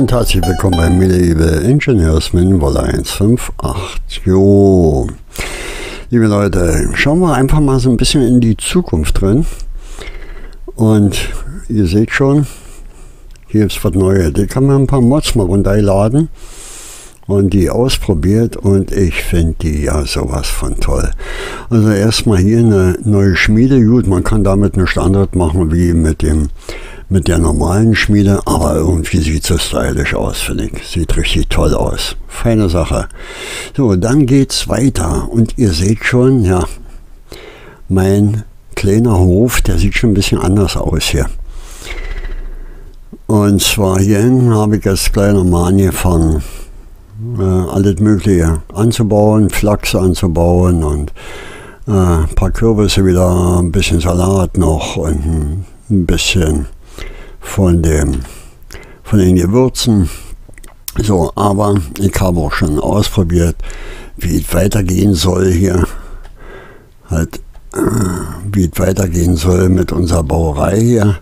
und herzlich willkommen bei Medieval Engineers mit Wolle 158. Jo. Liebe Leute, schauen wir einfach mal so ein bisschen in die Zukunft drin. Und ihr seht schon, hier ist was Neues. Da kann man ein paar Mods mal runterladen und die ausprobiert und ich finde die ja sowas von toll. Also erstmal hier eine neue Schmiede. Gut, man kann damit eine Standard machen wie mit dem mit der normalen Schmiede, aber irgendwie sieht so stylisch aus, finde ich. Sieht richtig toll aus. Feine Sache. So, dann geht's weiter und ihr seht schon, ja, mein kleiner Hof, der sieht schon ein bisschen anders aus hier. Und zwar hier hinten habe ich als kleiner Mann angefangen, äh, alles Mögliche anzubauen, Flachs anzubauen und äh, ein paar Kürbisse wieder, ein bisschen Salat noch und ein bisschen von, dem, von den Gewürzen. So, aber ich habe auch schon ausprobiert, wie es weitergehen soll hier. Halt, äh, wie es weitergehen soll mit unserer Bauerei hier.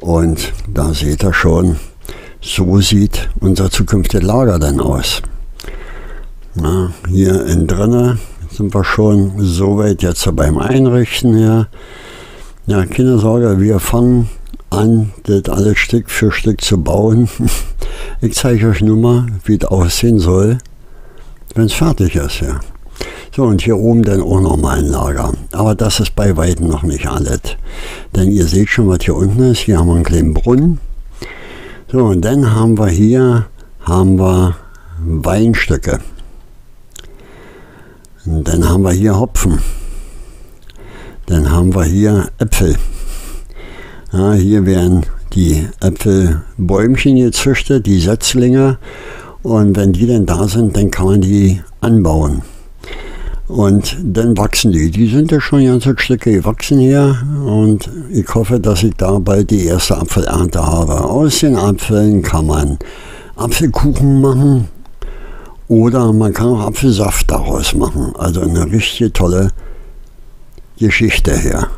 Und da seht ihr schon, so sieht unser zukünftiges Lager dann aus. Na, hier in drinne sind wir schon so weit jetzt beim Einrichten hier. Ja, keine Sorge, wir fangen an, das alles Stück für Stück zu bauen. Ich zeige euch nur mal, wie es aussehen soll, wenn es fertig ist. Ja. So, und hier oben dann auch nochmal ein Lager. Aber das ist bei weitem noch nicht alles. Denn ihr seht schon, was hier unten ist. Hier haben wir einen kleinen Brunnen. So, und dann haben wir hier haben wir Weinstücke. Und dann haben wir hier Hopfen. Dann haben wir hier Äpfel. Ja, hier werden die Äpfelbäumchen gezüchtet, die Setzlinge. Und wenn die dann da sind, dann kann man die anbauen. Und dann wachsen die. Die sind ja schon ganz Stücke gewachsen hier. Und ich hoffe, dass ich da bald die erste Apfelernte habe. Aus den Apfeln kann man Apfelkuchen machen. Oder man kann auch Apfelsaft daraus machen. Also eine richtig tolle Geschichte hier.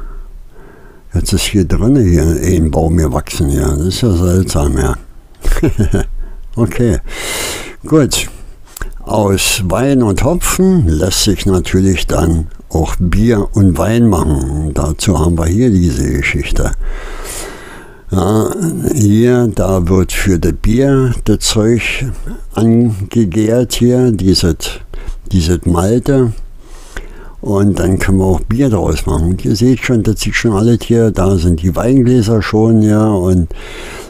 Jetzt ist hier drin hier ein Baum gewachsen, ja. Das ist ja seltsam, ja. okay, gut. Aus Wein und Hopfen lässt sich natürlich dann auch Bier und Wein machen. Dazu haben wir hier diese Geschichte. Ja, hier, da wird für das Bier das Zeug angegärt hier, dieses, dieses Malte. Und dann können wir auch Bier daraus machen. Und ihr seht schon, das sieht schon alles hier, da sind die Weingläser schon, ja, und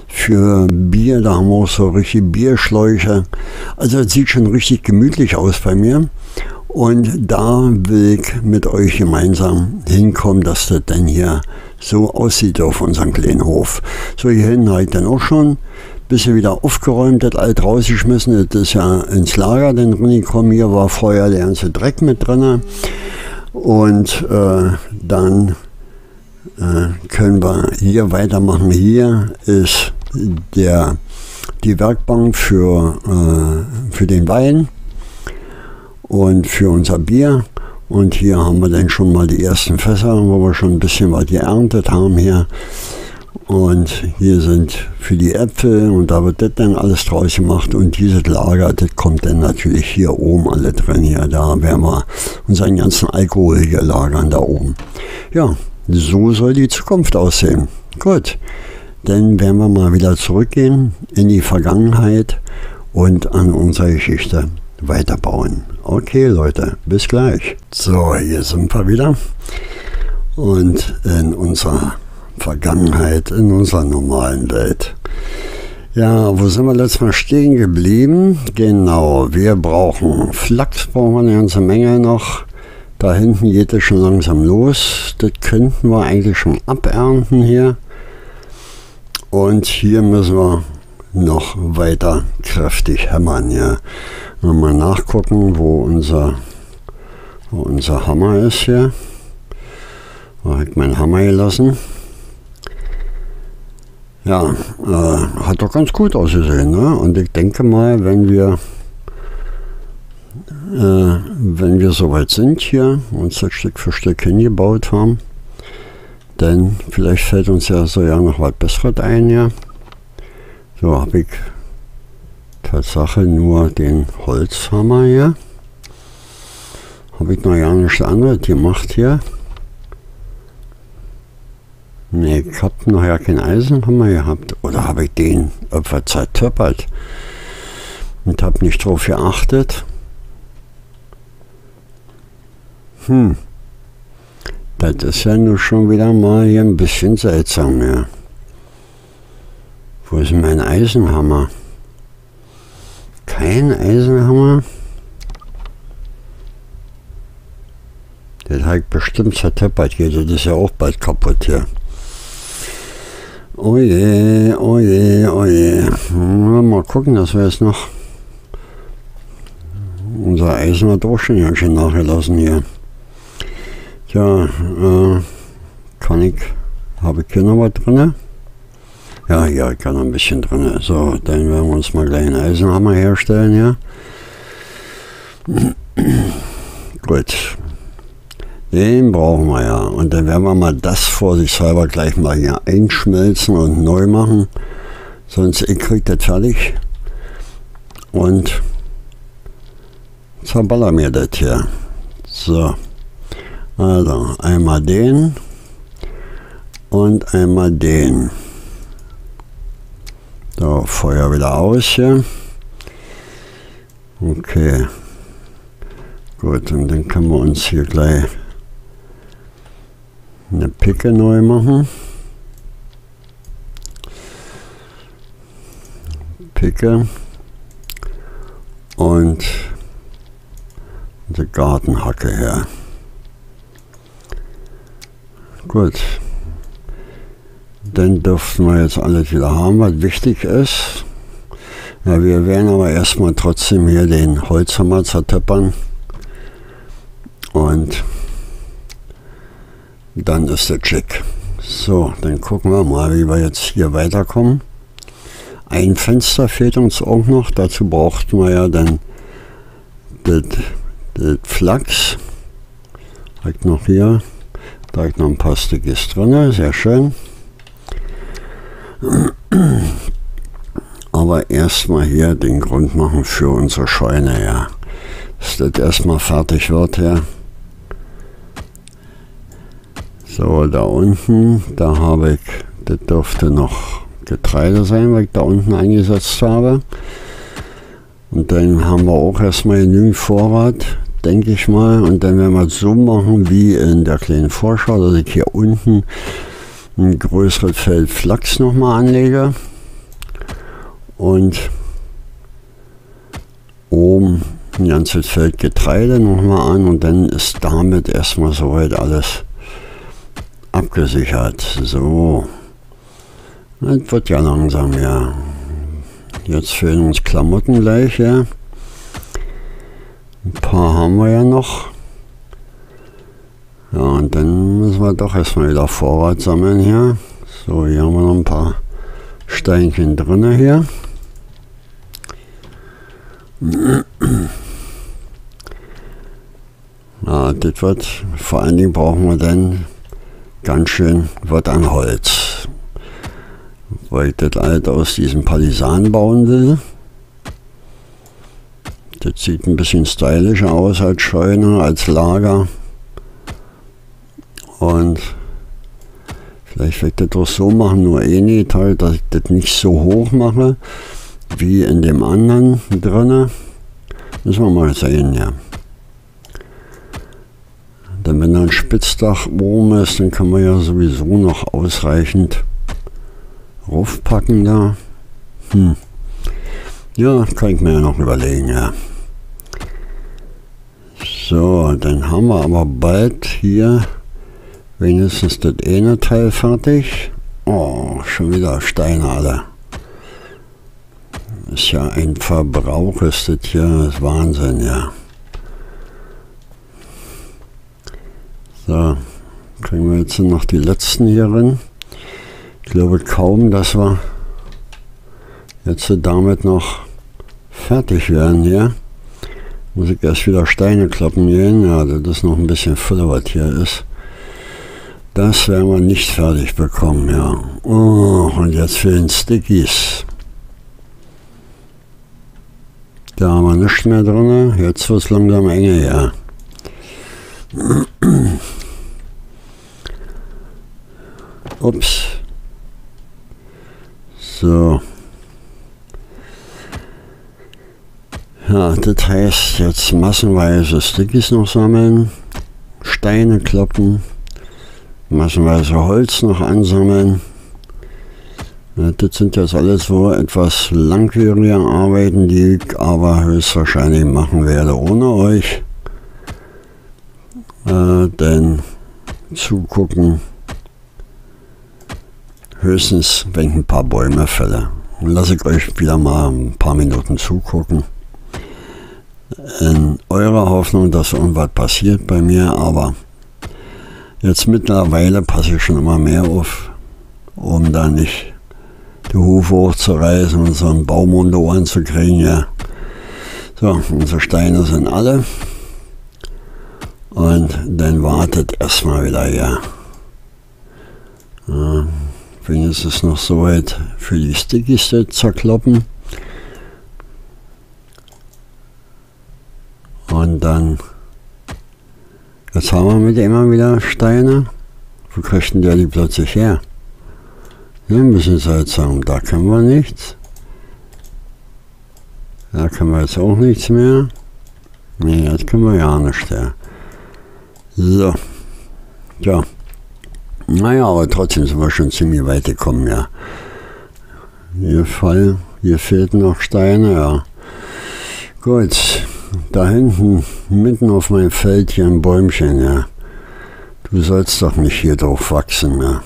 für Bier, da haben wir auch so richtige Bierschläuche. Also es sieht schon richtig gemütlich aus bei mir. Und da will ich mit euch gemeinsam hinkommen, dass das dann hier so aussieht auf unserem kleinen Hof. So, hier hinten habe ich dann auch schon bisschen wieder aufgeräumt, das alt rausgeschmissen. Das ist ja ins Lager dann drin gekommen. Hier war vorher der ganze Dreck mit drin. Und äh, dann äh, können wir hier weitermachen. Hier ist der, die Werkbank für, äh, für den Wein und für unser Bier. Und hier haben wir dann schon mal die ersten Fässer, wo wir schon ein bisschen was geerntet haben hier. Und hier sind für die Äpfel und da wird das dann alles draus gemacht. Und dieses Lager, das kommt dann natürlich hier oben alle drin. Hier, da werden wir unseren ganzen Alkohol hier lagern, da oben. Ja, so soll die Zukunft aussehen. Gut, dann werden wir mal wieder zurückgehen in die Vergangenheit und an unserer Geschichte weiterbauen. Okay, Leute, bis gleich. So, hier sind wir wieder. Und in unserer Vergangenheit in unserer normalen Welt. Ja, wo sind wir letztes Mal stehen geblieben? Genau, wir brauchen Flachs, brauchen wir eine ganze Menge noch. Da hinten geht es schon langsam los. Das könnten wir eigentlich schon abernten hier. Und hier müssen wir noch weiter kräftig hämmern. Ja. Mal nachgucken, wo unser, wo unser Hammer ist hier. Wo habe ich meinen Hammer gelassen? Ja, äh, hat doch ganz gut ausgesehen. Ne? Und ich denke mal, wenn wir, äh, wenn wir soweit sind hier, uns das Stück für Stück hingebaut haben, dann vielleicht fällt uns ja so ja noch was Besseres ein. Ja. So habe ich Tatsache nur den Holzhammer hier. Habe ich noch gar nichts anderes gemacht hier. Ne, ich habe noch ja keinen Eisenhammer gehabt. Oder habe ich den etwa zertöppert und habe nicht drauf geachtet. Hm. Das ist ja nur schon wieder mal hier ein bisschen seltsam, ja. Wo ist mein Eisenhammer? Kein Eisenhammer? Das habe ich bestimmt zerteppert hier. Das ist ja auch bald kaputt hier. Oh je, oh je, oh je. Mal gucken, dass wir jetzt noch unser Eisen hat auch schon ganz schön nachgelassen hier. Tja, äh, kann ich, habe ich hier noch was drin? Ja, ja, ich kann noch ein bisschen drin. So, dann werden wir uns mal gleich einen Eisenhammer herstellen, ja. Gut. Den brauchen wir ja. Und dann werden wir mal das vorsichtshalber gleich mal hier einschmelzen und neu machen. Sonst ich krieg das fertig. Und zerballer mir das hier. So. Also einmal den und einmal den. So, Feuer wieder aus hier. Okay. Gut, und dann können wir uns hier gleich eine Picke neu machen. Picke und die Gartenhacke her. Gut. Dann dürften wir jetzt alles wieder haben, was wichtig ist. Ja, wir werden aber erstmal trotzdem hier den Holzhammer zertöppern. Und dann ist der Check. So, dann gucken wir mal, wie wir jetzt hier weiterkommen. Ein Fenster fehlt uns auch noch. Dazu brauchten wir ja dann das, das Flachs. Halt noch hier. Ich noch ein paar Stickies drin, sehr schön. Aber erstmal hier den Grund machen für unsere Scheune, ja. Dass das erstmal fertig wird, ja. So, da unten, da habe ich, das dürfte noch Getreide sein, was ich da unten eingesetzt habe. Und dann haben wir auch erstmal genügend Vorrat denke ich mal. Und dann werden wir es so machen wie in der kleinen Vorschau, dass ich hier unten ein größeres Feld Flachs nochmal anlege. Und oben ein ganzes Feld Getreide nochmal an und dann ist damit erstmal soweit alles abgesichert. So. Das wird ja langsam, ja. Jetzt fehlen uns Klamotten gleich, ja. Ein paar haben wir ja noch. Ja, und dann müssen wir doch erstmal wieder Vorrat sammeln hier. So, hier haben wir noch ein paar Steinchen drin hier. Ja, das wird, vor allen Dingen brauchen wir dann ganz schön was an Holz. Weil ich das halt aus diesem Palisan bauen will. Das sieht ein bisschen stylischer aus als Scheune, als Lager. Und vielleicht werde ich das doch so machen, nur eh nicht halt, dass ich das nicht so hoch mache, wie in dem anderen drinne. Müssen wir mal sehen, ja. Denn wenn da ein Spitzdach oben ist, dann kann man ja sowieso noch ausreichend raufpacken da. Hm. Ja, kann ich mir ja noch überlegen, ja. So, dann haben wir aber bald hier wenigstens das eine Teil fertig. Oh, schon wieder Steine alle. Ist ja ein Verbrauch, ist das hier, ist Wahnsinn, ja. So, kriegen wir jetzt noch die letzten hier rein. Ich glaube kaum, dass wir jetzt damit noch fertig werden hier. Muss ich erst wieder Steine kloppen gehen. Ja, das ist noch ein bisschen voller, was hier ist. Das werden wir nicht fertig bekommen, ja. Oh, und jetzt fehlen Stickies. Da haben wir nichts mehr drin. Jetzt wird es langsam enger, ja. Ups. So. Ja, das heißt jetzt massenweise Stickies noch sammeln, Steine kloppen, massenweise Holz noch ansammeln. Ja, das sind jetzt alles so etwas langwierige Arbeiten, die ich aber höchstwahrscheinlich machen werde ohne euch. Äh, denn zugucken höchstens, wenn ich ein paar Bäume fälle. Und lasse ich euch wieder mal ein paar Minuten zugucken. In eurer Hoffnung, dass irgendwas passiert bei mir, aber jetzt mittlerweile passe ich schon immer mehr auf, um da nicht die Hufe hochzureißen und so einen Baum unter Ohren zu kriegen. Ja. So, unsere Steine sind alle. Und dann wartet erstmal wieder, ja. ja ist noch so weit für die Stickies zu zerkloppen. Und dann, jetzt haben wir mit immer wieder Steine. Wo kriegt denn der die plötzlich her? Ja, ein bisschen seltsam. Da können wir nichts. Da können wir jetzt auch nichts mehr. Nee, jetzt können wir ja nicht. Ja. So. Ja. Naja, aber trotzdem sind wir schon ziemlich weit gekommen, ja. Hier, Fall, hier fehlten noch Steine, ja. Gut, da hinten, mitten auf meinem Feld hier ein Bäumchen, ja. Du sollst doch nicht hier drauf wachsen, ja.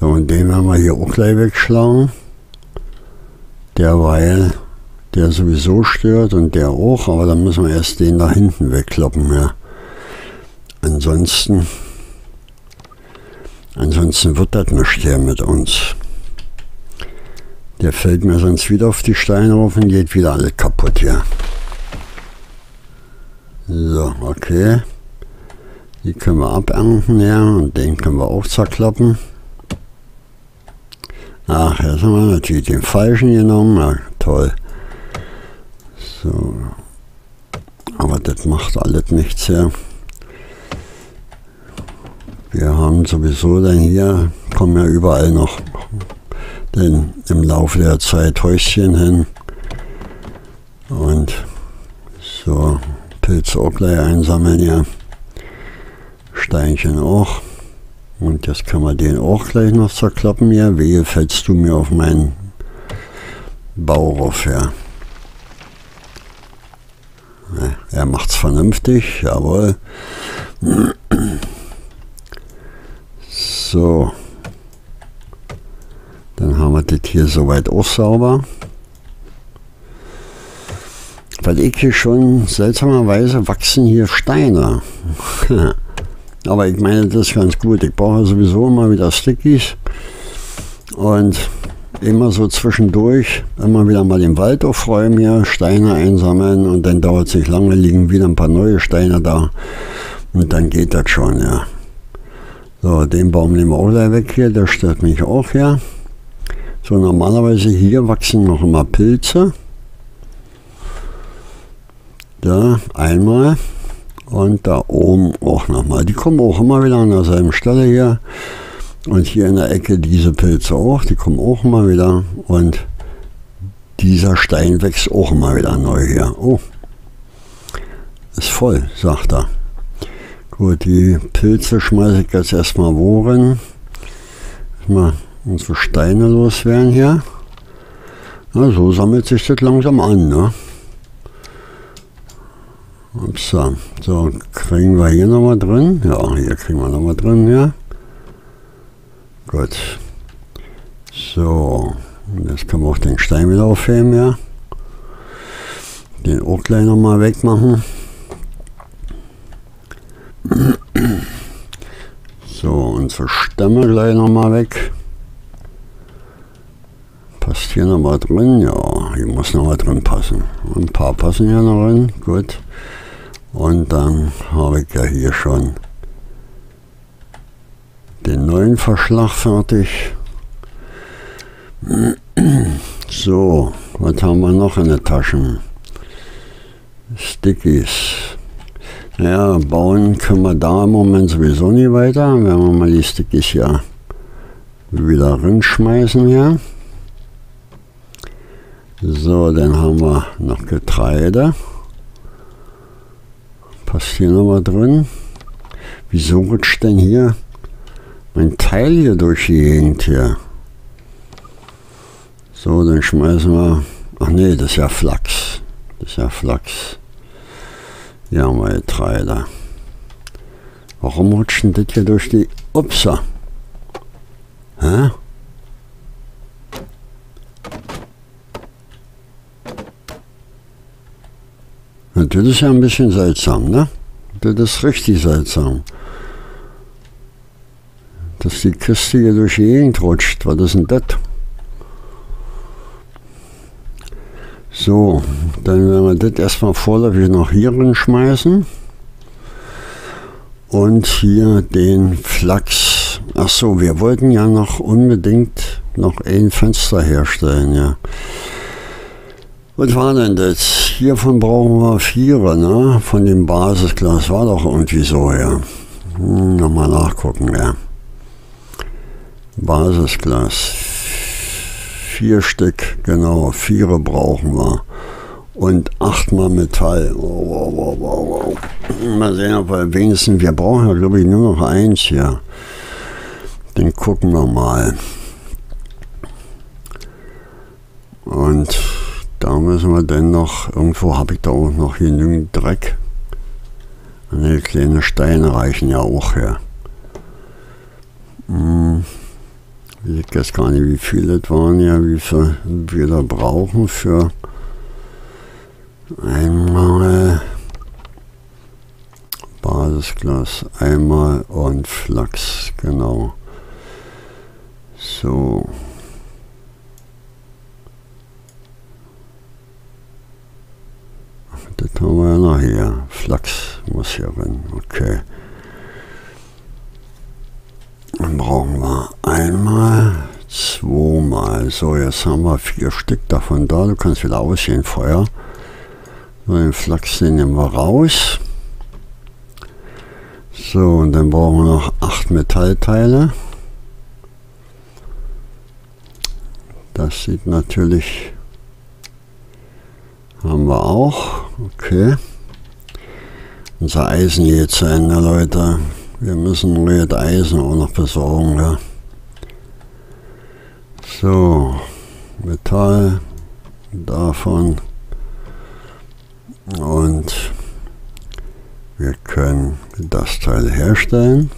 So, und den werden wir hier auch gleich wegschlagen. Derweil der sowieso stört und der auch, aber dann müssen wir erst den da hinten wegkloppen, ja. Ansonsten Ansonsten wird das nicht hier mit uns. Der fällt mir sonst wieder auf die Steine auf und geht wieder alles kaputt hier. So, okay. Die können wir abernten, ja, und den können wir auch zerklappen. Ach, jetzt haben wir natürlich den falschen genommen. Ja, toll. So. Aber das macht alles nichts, ja. Wir haben sowieso dann hier, kommen ja überall noch denn im Laufe der Zeit Häuschen hin. Und so Pilze auch gleich einsammeln hier. Steinchen auch. Und jetzt können wir den auch gleich noch zerklappen hier. Wehe fällst du mir auf meinen Bauhof, ja. Er macht's vernünftig, jawohl. So. Dann haben wir das hier soweit auch sauber. Weil ich hier schon seltsamerweise wachsen hier Steine. Aber ich meine, das ist ganz gut. Ich brauche sowieso immer wieder Stickies. Und immer so zwischendurch immer wieder mal den Wald aufräumen hier, Steine einsammeln und dann dauert es nicht lange, liegen wieder ein paar neue Steine da. Und dann geht das schon, ja. So, den Baum nehmen wir auch gleich weg hier, der stört mich auch ja. So, normalerweise hier wachsen noch immer Pilze. Da einmal und da oben auch nochmal. Die kommen auch immer wieder an derselben Stelle hier. Und hier in der Ecke diese Pilze auch, die kommen auch immer wieder. Und dieser Stein wächst auch immer wieder neu hier. Oh, ist voll, sagt er. Gut, die Pilze schmeiße ich jetzt erstmal worin. Mal unsere Steine loswerden hier. Na, so sammelt sich das langsam an, ne? Upsa. So, kriegen wir hier nochmal drin. Ja, hier kriegen wir nochmal drin, ja. Gut. So, jetzt können wir auch den Stein wieder aufheben, ja. Den auch gleich nochmal wegmachen. So, unsere Stämme gleich nochmal weg. Passt hier nochmal drin? Ja, hier muss nochmal drin passen. Ein paar passen hier noch drin, gut. Und dann habe ich ja hier schon den neuen Verschlag fertig. So, was haben wir noch in den Taschen? Stickies. Ja, bauen können wir da im Moment sowieso nie weiter. Wenn wir mal die Stickies hier wieder rinschmeißen hier. So, dann haben wir noch Getreide. Passt hier noch mal drin. Wieso rutscht denn hier mein Teil hier durch die Gegend hier? So, dann schmeißen wir. Ach nee, das ist ja Flachs. Das ist ja Flachs. Ja, haben wir Getreide. Warum rutschen das hier durch die Upsa? Hä? das ist ja ein bisschen seltsam, ne? Das ist richtig seltsam. Dass die Kiste hier durch die Gegend rutscht. Was ist denn das? So, dann werden wir das erstmal vorläufig noch hier schmeißen. Und hier den Flachs. Achso, wir wollten ja noch unbedingt noch ein Fenster herstellen, ja. Was war denn das? Hiervon brauchen wir vier, ne? Von dem Basisglas. War doch irgendwie so, ja. Hm, Nochmal nachgucken, ja. Basisglas. Vier Stück, genau. Viere brauchen wir. Und achtmal Metall. Wow, wow, wow, wow. Mal sehen, ob wir wenigstens, wir brauchen ja, glaube ich, nur noch eins hier. Den gucken wir mal. Und da müssen wir dann noch, irgendwo habe ich da auch noch genügend Dreck. Eine kleine Steine reichen ja auch her. Hm. Ich weiß gar nicht, wie viele das waren ja, wie viel wir da brauchen für einmal Basisglas, einmal und Flachs, genau. So. Das haben wir ja noch hier. Flachs muss hier rein. Okay. Brauchen wir einmal, zweimal. So, jetzt haben wir vier Stück davon da. Du kannst wieder aussehen, Feuer. Den Flachs den nehmen wir raus. So, und dann brauchen wir noch acht Metallteile. Das sieht natürlich haben wir auch. Okay. Unser Eisen geht zu Ende, Leute. Wir müssen das Eisen auch noch besorgen. Ja. So, Metall davon. Und wir können das Teil herstellen.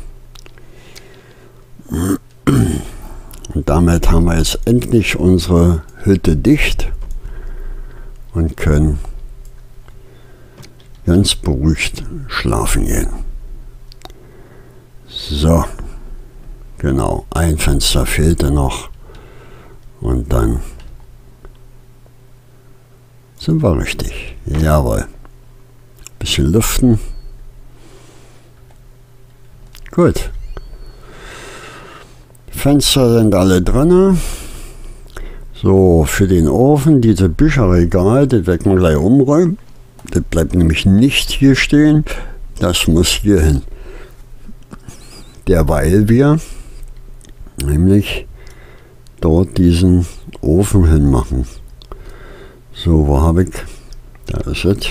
Und damit haben wir jetzt endlich unsere Hütte dicht und können ganz beruhigt schlafen gehen. So, genau, ein Fenster fehlte noch und dann sind wir richtig. Jawohl. Bisschen lüften. Gut. Fenster sind alle drinnen. So, für den Ofen, diese Bücherregal, das werden wir gleich umräumen. Das bleibt nämlich nicht hier stehen, das muss hier hin. Derweil wir nämlich dort diesen Ofen hinmachen. So, wo habe ich? Da ist es.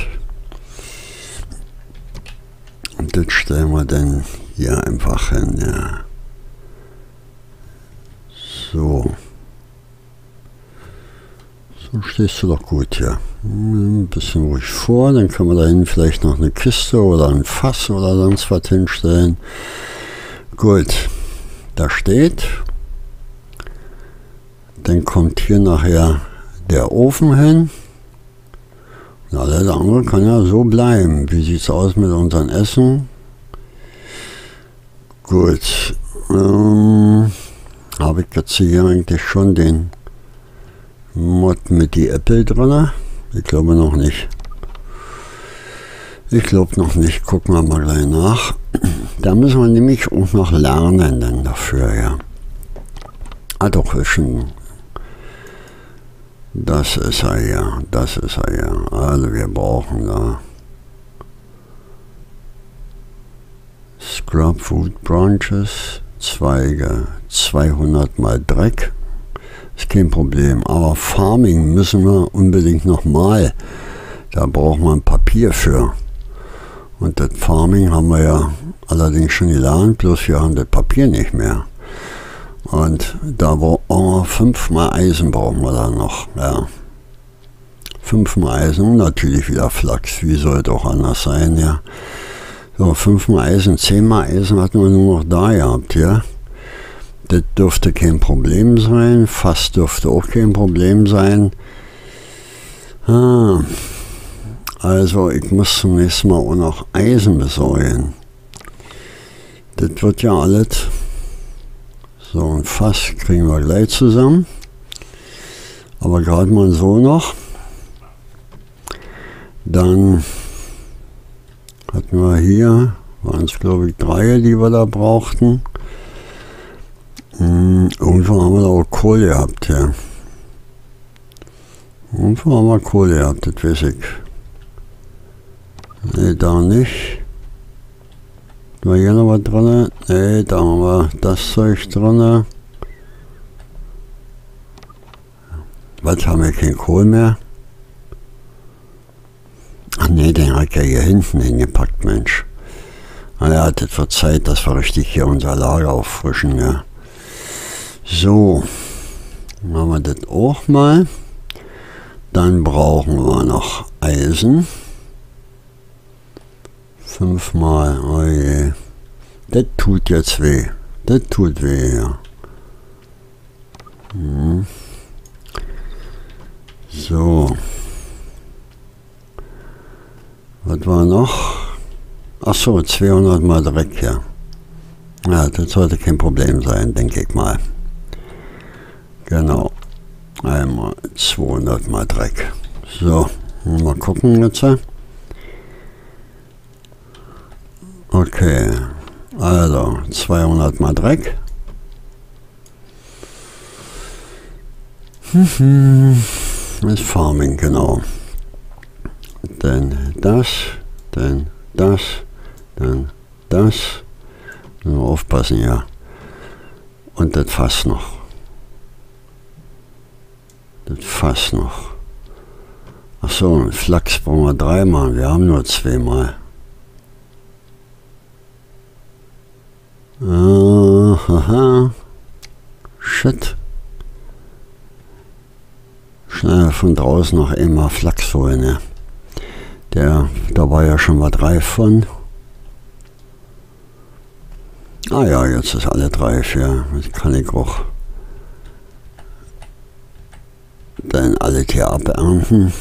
Und das stellen wir dann hier einfach hin. Ja. So. So stehst du doch gut hier. Ein bisschen ruhig vor, dann kann man da hinten vielleicht noch eine Kiste oder ein Fass oder sonst was hinstellen. Gut, da steht. Dann kommt hier nachher der Ofen hin. Und alles andere kann ja so bleiben. Wie sieht es aus mit unserem Essen? Gut. Ähm, Habe ich jetzt hier eigentlich schon den Mod mit die Apple drin? Ich glaube noch nicht. Ich glaube noch nicht. Gucken wir mal gleich nach. Da müssen wir nämlich auch noch lernen dann dafür, ja. Ah doch, Adolfischen. Das ist er ja, das ist er ja. Also wir brauchen da Scrub Food Branches, Zweige 200 mal Dreck. Ist kein Problem, aber Farming müssen wir unbedingt nochmal. Da braucht man Papier für. Und das Farming haben wir ja allerdings schon gelernt, bloß wir haben das Papier nicht mehr. Und da wo oh, fünfmal Eisen brauchen wir da noch. Ja. Fünfmal Eisen, natürlich wieder Flachs, wie soll es auch anders sein, ja. So, fünfmal Eisen, zehnmal Eisen hatten wir nur noch da gehabt, ja. Das dürfte kein Problem sein, fast dürfte auch kein Problem sein. Ah, also ich muss zum nächsten Mal auch noch Eisen besorgen. Das wird ja alles. So ein Fass kriegen wir gleich zusammen. Aber gerade mal so noch. Dann hatten wir hier, waren es glaube ich drei, die wir da brauchten. Hm, irgendwo haben wir da auch Kohle gehabt, ja. Irgendwo haben wir Kohle gehabt, das weiß ich. Ne, da nicht. War hier noch was drin? Ne, da haben wir das Zeug drin. Was haben wir kein Kohl mehr? Ach nee, den hat ja hier hinten hingepackt, Mensch. Naja, das wird Zeit, dass wir richtig hier unser Lager auffrischen, ja. So, machen wir das auch mal. Dann brauchen wir noch Eisen. Fünfmal, oh je. Das tut jetzt weh. Das tut weh, ja. Hm. So. Was war noch? Ach so, 200 mal Dreck, ja. Ja, das sollte kein Problem sein, denke ich mal. Genau. Einmal 200 mal Dreck. So, mal gucken jetzt. Okay, also 200 mal Dreck. Das ist Farming, genau. Dann das, dann das, dann das. Nur aufpassen, ja. Und das Fass noch. Das Fass noch. Achso, Flachs brauchen wir dreimal. Wir haben nur zweimal. Aha. Shit. Schnell von draußen noch einmal Flachs holen, ne? Der, da war ja schon was reif von. Ah ja, jetzt ist alles reif, ja. Das kann ich auch dann alles hier abernten.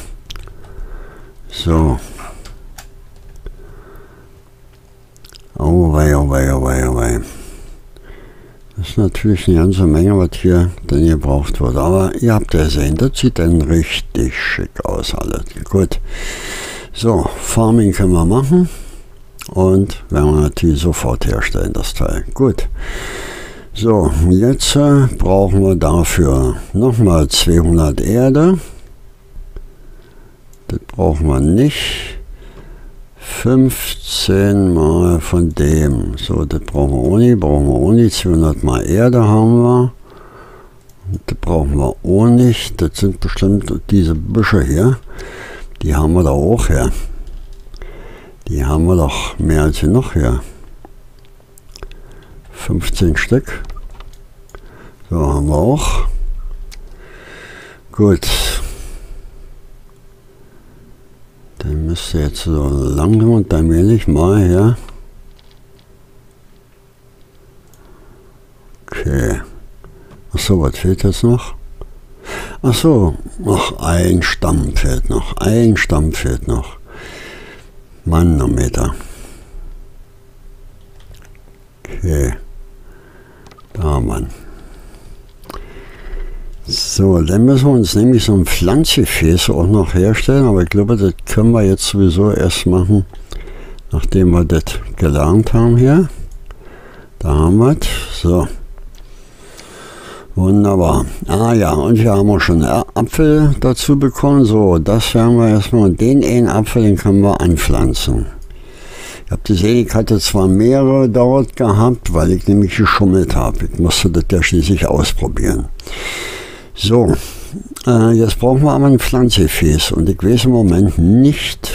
So. Oh wei, oh wei, oh wei, oh wei. Natürlich eine ganze Menge, was hier dann gebraucht wird. Aber ihr habt ja gesehen, das sieht dann richtig schick aus alles. Gut. So, Farming können wir machen. Und werden wir natürlich sofort herstellen, das Teil. Gut. So, jetzt äh, brauchen wir dafür nochmal 200 Erde. Das brauchen wir nicht. 15 mal von dem. So, das brauchen wir nicht. Brauchen wir nicht. 200 mal Erde haben wir. Das brauchen wir auch nicht. Das sind bestimmt diese Büsche hier. Die haben wir da auch her. Die haben wir doch mehr als genug hier. 15 Stück. So haben wir auch. Gut. Dann müsste jetzt so langsam und allmählich mal, ja. Okay. Achso, was fehlt jetzt noch? Achso, noch ein Stamm fehlt noch. Ein Stamm fehlt noch. Manometer. Okay. Da, Mann. So, dann müssen wir uns nämlich so ein Pflanzgefäß auch noch herstellen, aber ich glaube, das können wir jetzt sowieso erst machen, nachdem wir das gelernt haben hier. Da haben wir es. So. Wunderbar. Ah ja, und wir haben auch schon Apfel dazu bekommen. So, das werden wir erstmal, den einen Apfel, den können wir anpflanzen. Ich habe gesehen, ich hatte zwar mehrere dort gehabt, weil ich nämlich geschummelt habe. Ich musste das ja schließlich ausprobieren. So, äh, jetzt brauchen wir aber ein Pflanzefäß und ich weiß im Moment nicht,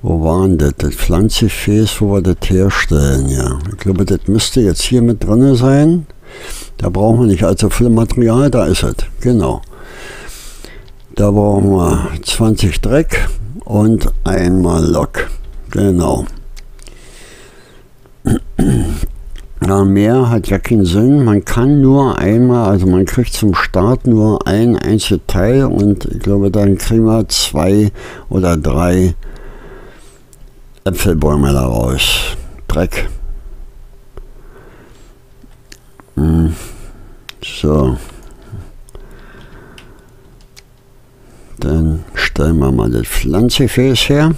wo waren das? Das Pflanzefäß, wo wir das herstellen, ja. Ich glaube, das müsste jetzt hier mit drin sein. Da brauchen wir nicht allzu viel Material, da ist es, genau. Da brauchen wir 20 Dreck und einmal Lock, genau. Ja, mehr hat ja keinen Sinn. Man kann nur einmal, also man kriegt zum Start nur ein Einzelteil und ich glaube, dann kriegen wir zwei oder drei Äpfelbäume daraus. Dreck. Hm. So. Dann stellen wir mal das Pflanzefäß her.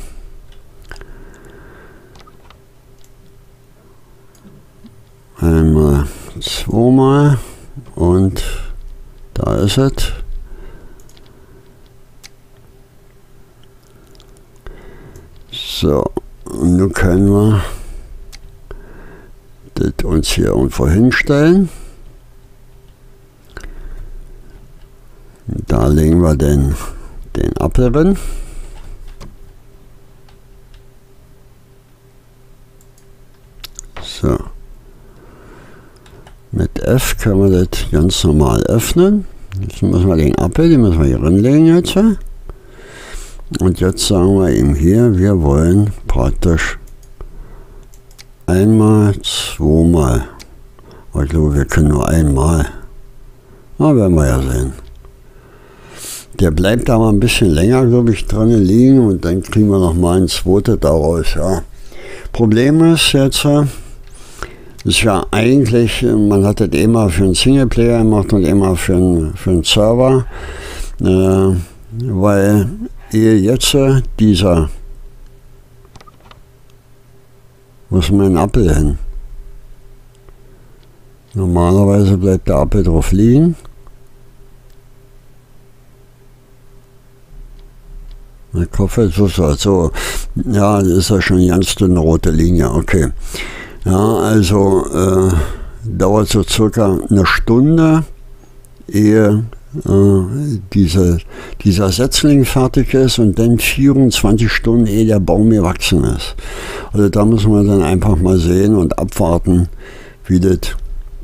Einmal, zweimal und da ist es. So, und nun können wir das uns hier irgendwo hinstellen. Da legen wir den, den Apfel drin. So. Mit F können wir das ganz normal öffnen. Jetzt müssen wir den Apfel, den müssen wir hier reinlegen jetzt. Und jetzt sagen wir ihm hier, wir wollen praktisch einmal, zweimal. Ich glaube, wir können nur einmal. Na, werden wir ja sehen. Der bleibt aber ein bisschen länger, glaube ich, dran liegen und dann kriegen wir noch mal ein zweites daraus. Ja. Problem ist jetzt, ist ja eigentlich, man hat das immer für einen Singleplayer gemacht und immer für einen, für einen Server, äh, weil ehe jetzt dieser, muss mein Apfel hin? Normalerweise bleibt der Apfel drauf liegen. Ich hoffe, es ist also, ja, das ist ja schon eine ganz dünne rote Linie, okay. Ja, also äh, dauert so circa eine Stunde, ehe äh, diese, dieser Setzling fertig ist und dann 24 Stunden, ehe der Baum gewachsen ist. Also da müssen wir dann einfach mal sehen und abwarten, wie das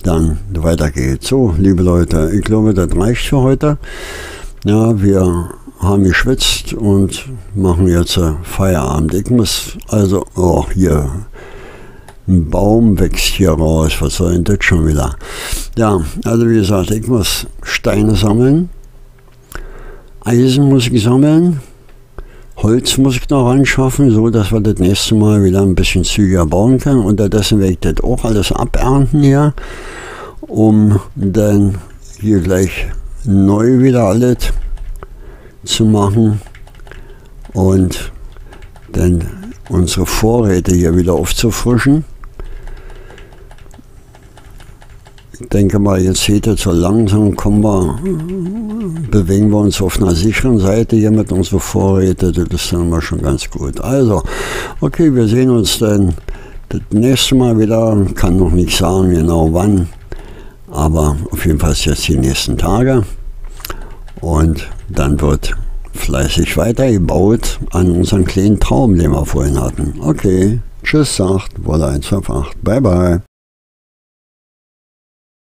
dann weitergeht. So, liebe Leute, ich glaube, das reicht für heute. Ja, wir haben geschwitzt und machen jetzt Feierabend. Ich muss also, oh, hier, ein Baum wächst hier raus. Was soll denn das schon wieder? Ja, also wie gesagt, ich muss Steine sammeln. Eisen muss ich sammeln. Holz muss ich noch anschaffen, so dass wir das nächste Mal wieder ein bisschen zügiger bauen können. Unterdessen werde ich das auch alles abernten hier, um dann hier gleich neu wieder alles zu machen und dann unsere Vorräte hier wieder aufzufrischen. Ich denke mal, jetzt seht ihr so langsam kommen wir, bewegen wir uns auf einer sicheren Seite hier mit unseren Vorräten. Das ist dann mal schon ganz gut. Also, okay, wir sehen uns dann das nächste Mal wieder. Kann noch nicht sagen genau wann, aber auf jeden Fall jetzt die nächsten Tage. Und dann wird fleißig weitergebaut an unseren kleinen Traum, den wir vorhin hatten. Okay, tschüss, sagt Wolle 158. Bye, bye.